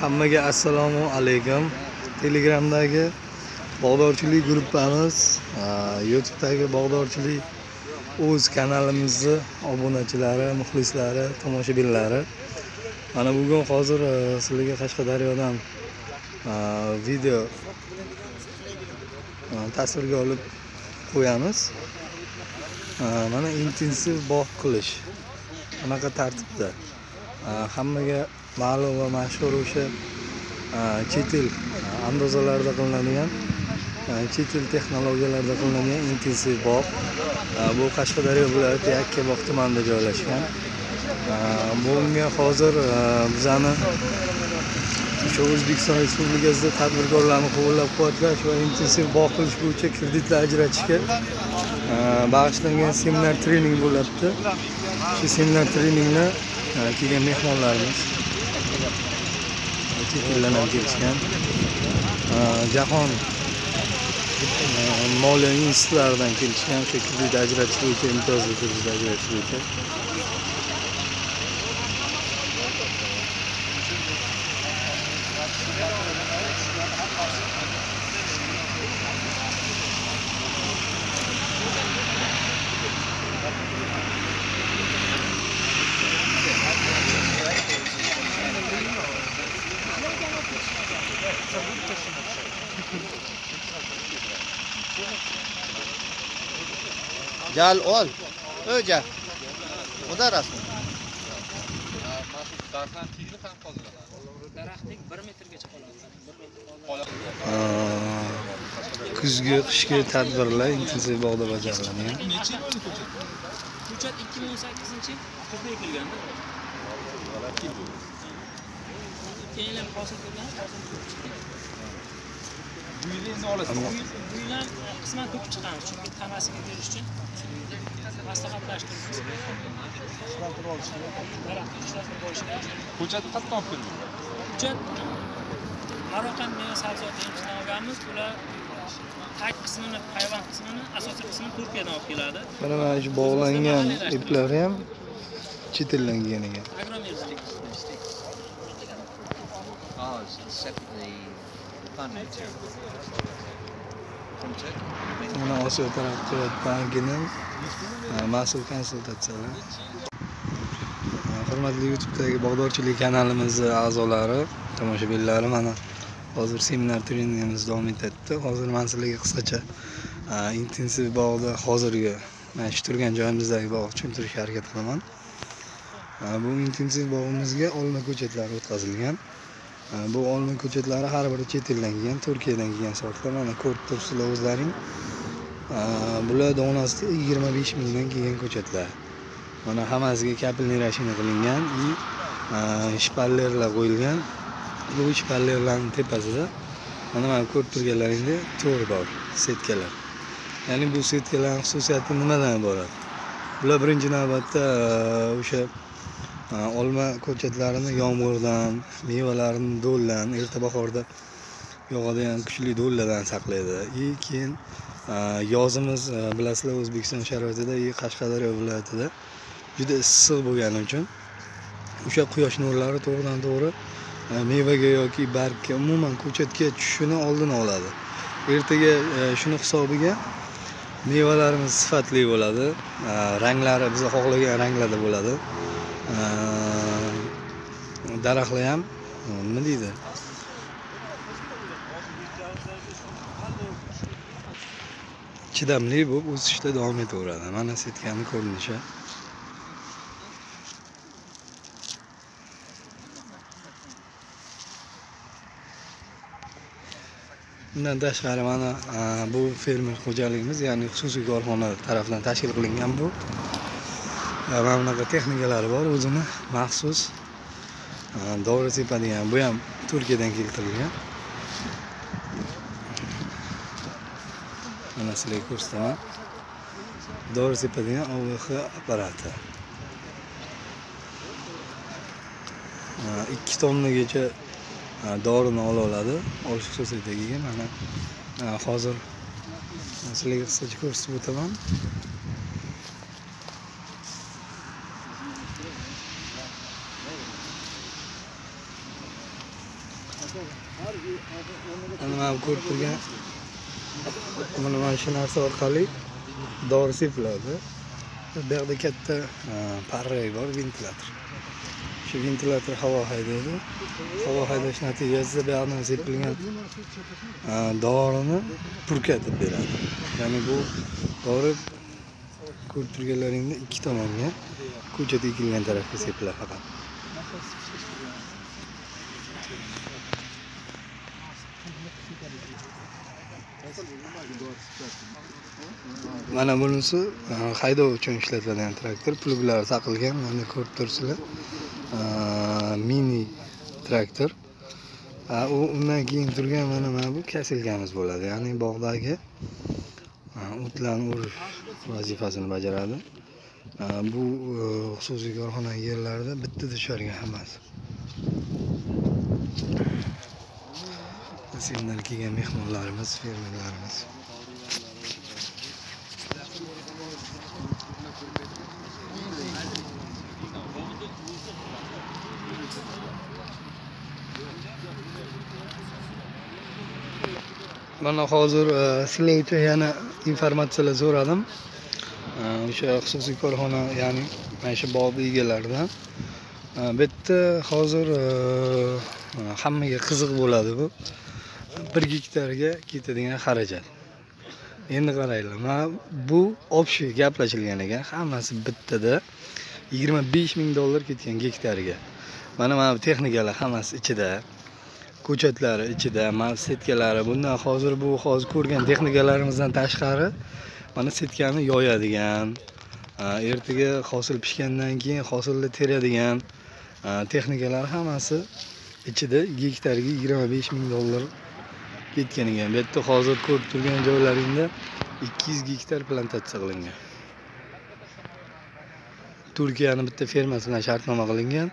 hammaga assalomu alaykum. Telegramdagi bog'dorchilik gruppamiz youtubedagi bog'dorchilik o'z kanalimizni obunachilari muxlislari tomoshabinlari. Mana bugun hozir sizlarga qashqadaryodan video tasvirga olib qo'yamiz. Mana intensiv bog' qilish. Anaqa tartibda. Hammaga ma'lum va mashhur o'sha chet el andozalarida qilinadigan chet el texnologiyalarida qilinadigan intensiv bog' bu qashqadaryo viloyati yakkabog' tumanida joylashgan. Bunga hozir bizani o'sha o'zbekiston respublikasida tadbirkorlarni qo'llab quvvatlash va intensiv bog' qilish bo'yicha kreditlar ajratishga bag'ishlangan seminar trening bo'lyapti. Shu seminar treningni kelgan mehmonlarimiz chet eldan jahon. Uh, moliya institutlaridan kelishgan. O'sha kredit ajratish bo'yicha imtiyozli kredit ajratish bo'yicha. Jal ol. O'ja. Xudo rasmi. metrgacha metr kuzgi qishki tadbirlar intensiv bog'da bajariladi hujjat ikki ming o'n sakkizinchi yil kuzda ekilganda keyin hosil qilgan bu yil ham qisman ko'p chiqamiz chunki tamasiga berish uchun maslahatlashtirib daraxtni ishlatib qo'yishga Hujjat qatdan olib kelding? hujjat maroqan meva sabzavot olganmiz ular tag qismini hayvon qismini asosiy qismini turkiyadan olib keladi mana mana shu bog'langan iplar ham chet eldan kelgan ekan agromerzilik mana osiyo taraqqiyot bankini mas'ul konsultatsiyalar hurmatli youtubedagi bog'dorchilik kanalimizni a'zolari tomoshabinlari mana hozir seminar treningimiz davom etyapti. Hozir man sizlarga qisqacha intensiv bog'da hozirgi mana shu turgan joyimizdagi bog'ni tushuntirishga harakat qilaman. Bu intensiv bog'imizga olma ko'chatlari o'tkazilgan. Bu olma ko'chatlari har biri chet eldan kelgan turkiyadan kelgan sortlar mana ko'rib turibsizlar o'zlaring. Bular donasi yigirma besh mingdan kelgan ko'chatlar. Mana hammasiga kapelniy rashina qilingan и shpallerlar qo'yilgan. Bu shpallerlarni tepasida mana mana ko'rib turganlaringdek to'r bor setkalar. Ya'ni bu setkalarni xususiyati nimadan iborat? Bular birinchi navbatda o'sha uh, olma ko'chatlarini yomg'irdan mevalarini do'ldan erta bahorda yog'adigan kuchli do'lladan saqlaydi. И keyin yozimiz bilasizlar o'zbekiston sharoitida и qashqadaryo viloyatida juda issiq bo'lgani uchun o'sha quyosh nurlari to'g'ridan to'g'ri mevaga yoki bargga umuman ko'chatga tushishini oldini oladi. Ertaga shuni hisobiga mevalarimiz sifatli bo'ladi ranglari biz xohlagan ranglarda bo'ladi. Daraxtlar ham. Nima deydi? Chidamli bo'lib o'sishda davom etaveradi. Mana setkani ko'rinishi. Undan tashqari mana bu fermer xo'jaligimiz ya'ni xususiy korxona tarafidan tashkil qilingan bu. Mana bunaqa texnikalari bor o'zini maxsus dori sepadigan bu ham turkiyadan keltirilgan mana sizlarga ko'rsataman dori sepadigan ovx apparati Uh, ikki tonnagacha dorini ola oladi olish xususiyatiga ega mana hozir sizlarga qisqacha ko'rsatib o'taman mana mana ko'rib turgan. Mana mana shu narsa orqali dori sepiladi. Bu yoqda katta e, parrak bor ventilyator shu ventilyator havo haydaydi. Havo haydash natijasida bu yoqdan sepilgan e, dorini purkatib beradi. Ya'ni bu dori ko'rib turganlaringda ikki tomonga ko'chada ekilgan tarafga sepiladi faqat. Mana bunisi e, haydov uchun ishlatiladigan traktor. Pluglari taqilgan mana ko'rib turibsizlar. E, mini traktor. E, u undan keyin turgan mana mana bu kasilkamiz bo'ladi. Ya'ni bog'dagi o'tlarni o'rish vazifasini bajaradi. Bu xususiy korxona yerlarida bitta tushargan hammasi. Senlar kelgan mehmonlarimiz fermerlarimiz. Mana hozir e, sizlar uchun yana informatsiyalar so'radim. E, o'sha xususiy korxona ya'ni mana shu bog'ni egalaridan e, bu yerda hozir hammaga qiziq bo'ladi bu. Bir gektarga ketadigan xarajat. Endi qaranglar mana bu общий gaplashilgan ekan hammasi bittada. Yigirma besh ming dollar ketgan gektariga mana mana bu texnikalar hammasi ichida. Ko'chatlari ichida mana setkalari bundan hozir bu hozir ko'rgan texnikalarimizdan tashqari mana setkani yoyadigan ertaga hosil pishgandan keyin hosilni teradigan texnikalar hammasi ichida gektariga yigirma besh ming dollar ketgan ekan. Bu yerda hozir ko'rib turgan joylaringda ikki yuz gektar plantatsiya qilingan. Turkiyani bitta fermasi bilan shartnoma qilingan.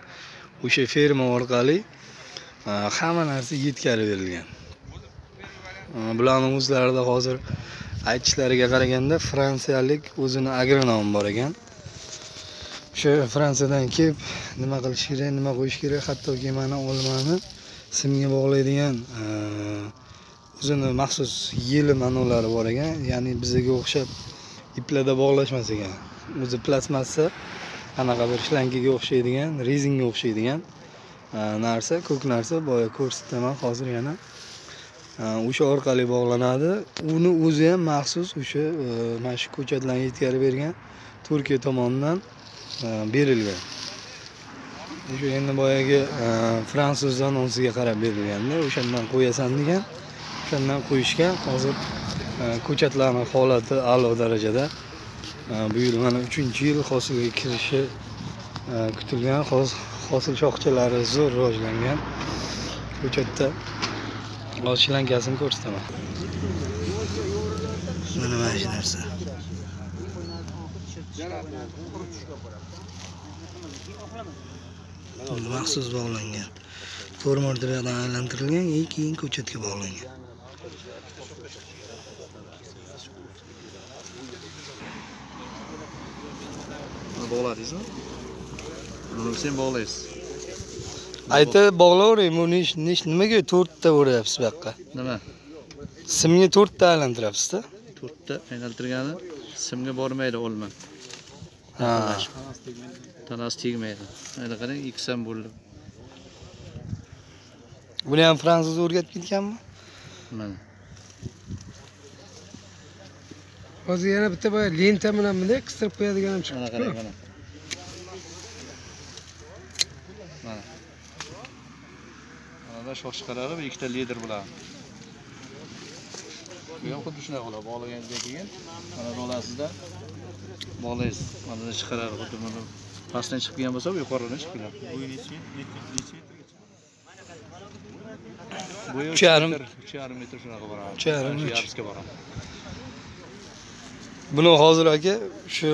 O'sha ferma orqali Э, hamma narsa yetkazib berilgan э, bularni o'zlarida hozir aytishlariga qaraganda fransiyalik o'zini agronomi bor ekan. O'sha fransiyadan kelib nima qilish kerak nima qo'yish kerak hattoki mana olmani simga bog'laydigan e, o'zini maxsus yeli manolari bor ekan ya'ni bizga o'xshab iplarda bog'lashmas ekan. O'zi plastmassa anaqa bir shlankaga o'xshaydigan rezinga o'xshaydigan. Narsa ko'k narsa boya ko'rsataman hozir yana. O'sha orqali bog'lanadi. Uni o'zi ham maxsus o'sha e, mana shu ko'chatlarni yetkazib bergan turkiya tomonidan e, berilgan. O'sha endi boyagi e, fransuz anonsiga qarab berilganda o'shandan qo'yasan degan o'shandan qo'yishgan. Hozir ko'chatlarni holati a'lo darajada bu yil mana uchinchi yil hosilga kirishi kutilgan. Hozir hosil shoxchalari zo'r rivojlangan. Ko'chatda hozir shlankasini ko'rsataman. Mana mana shu narsa? Maxsus bog'langan. To'rt marta bu yoqdan aylantirilgan и keyin ko'chatga bog'langan. Bog'ladingizmi? Sen bog'laysiz. aytib bog'lavering bu nish nish nimaga to'rtta o'rayapsiz bu yoqqa Nima? simga to'rtta aylantirapsizda To'rtta aylantirgani simga bormaydi olma. ha Tanasi tegmaydi. Mana qarang, ikki ham bo'ldi. buni ham fransuz o'rgatib ketganmi Mana. hozir yana bitta boya lenta bilan bunday qistirib qo'yadigan ham Mana chiqibdi qarang, mana. Mana. Mana shox chiqaradi va ikkita lider bo'ladi. Bu ham xuddi shunaqa bo'ladi. Bog'lagandan keyin mana rolasida bog'laysiz. Mana bundan chiqaradi xuddi mana pastdan chiqib kelgan bo'lsa, bu yuqoridan chiqib keladi. Bo'yi Uch yarim. uch yarim metr shunaqa boradi. Uch yarim, yarusga boradi. buni hozir aka shu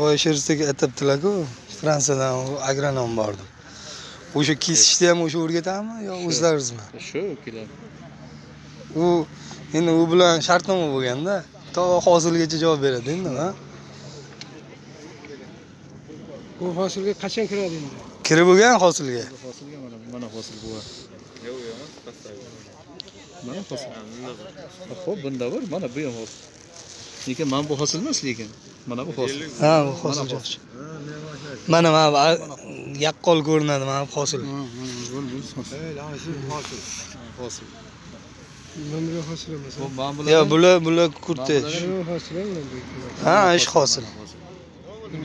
voyshirstga aytyaptilarku fransiyadan agronom bor deb o'sha kesishni ham o'sha o'rgatadimi yo o'zlaringizmi Shu keladi. u endi u bilan shartnoma bo'lganda to hosilgacha javob beradi endi ha? Bu hosilga qachon kiradi endi? Kirib bo'lgan hosilga? Hosilga mana mana hosil bu. mana hosil. Ho'p bunda bor mana bu ham hosil. Lekin mana bu hosil emas lekin mana bu hosil. Ha bu hosil mana mana bu a- yaqqol ko'rinadi mana hosil. Hosil. Yo bular bular kurti ha ish hosil.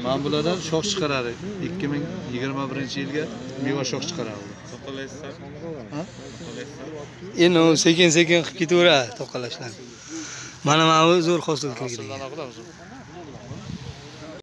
Mana bulardan shox chiqaradi ikki ming yigirma birinchi yilga meva shox chiqaradi endi u sekin sekin qilib ketaveradi to'qalashlar mana mana bu zo'r hosil